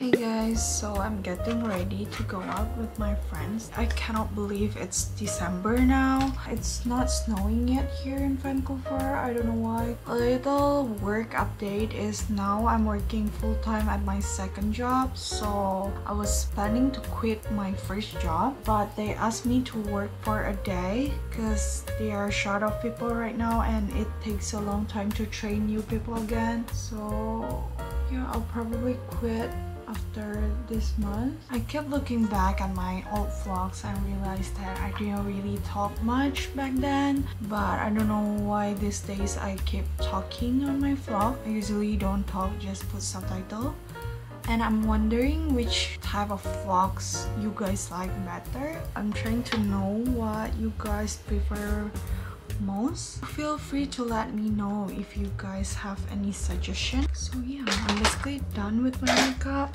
Hey guys, so I'm getting ready to go out with my friends. I cannot believe it's December now. It's not snowing yet here in Vancouver. I don't know why. A little work update is now I'm working full-time at my second job. So I was planning to quit my first job, but they asked me to work for a day because they are short of people right now and it takes a long time to train new people again. So yeah, I'll probably quit after this month. I kept looking back at my old vlogs and realized that I didn't really talk much back then but I don't know why these days I keep talking on my vlog. I usually don't talk, just put subtitle and I'm wondering which type of vlogs you guys like better. I'm trying to know what you guys prefer most. Feel free to let me know if you guys have any suggestions so yeah i'm basically done with my makeup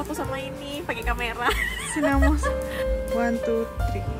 foto sama ini pakai kamera. Sinamos. One, two, three.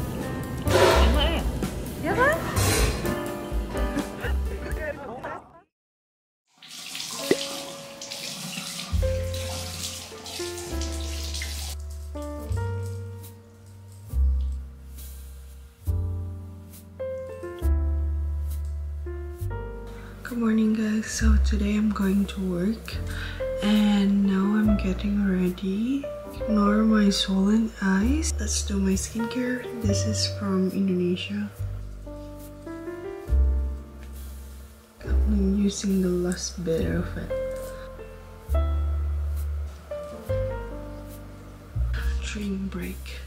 Good morning guys, so today I'm going to work and now I'm getting ready. Ignore my swollen eyes. Let's do my skincare. This is from Indonesia. I'm using the last bit of it. Drink break.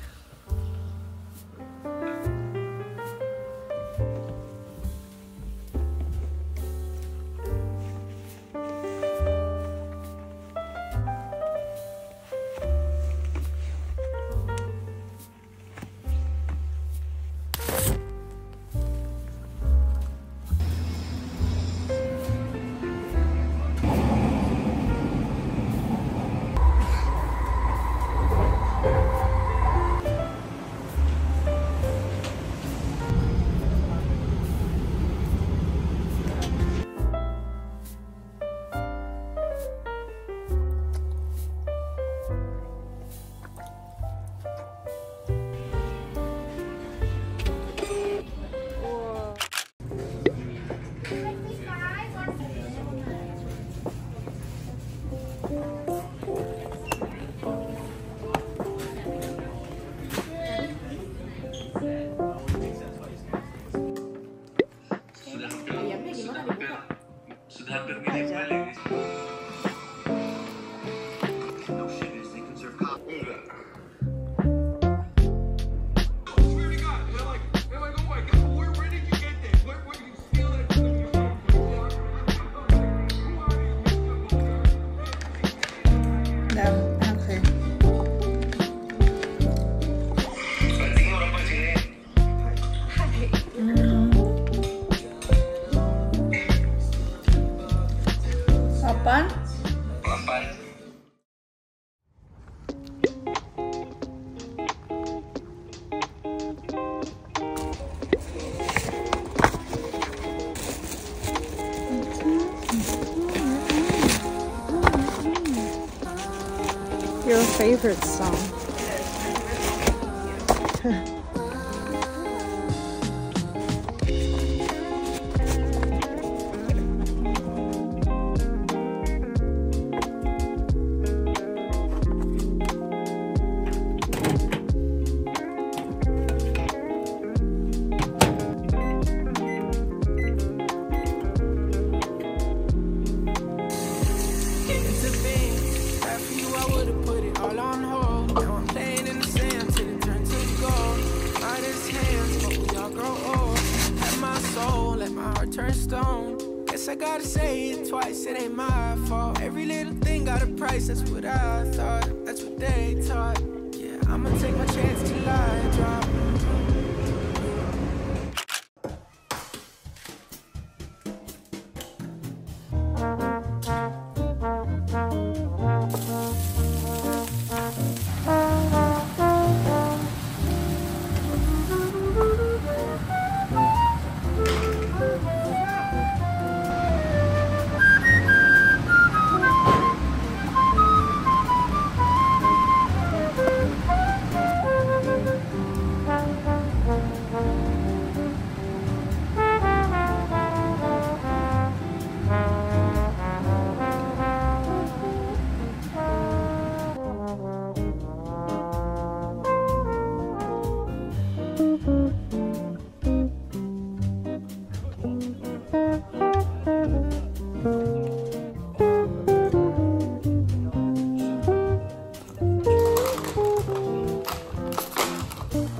papan papan Your favorite song. been. For you, I would've put it all on hold. Now I'm playing in the sand till it turns to gold. Artist hands, but we all grow old. Let my soul, let my heart turn stone. Guess I gotta say it twice, it ain't my fault. Every little thing got a price, that's what I thought. That's what they taught. Yeah, I'ma take my chance till I drop.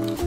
음.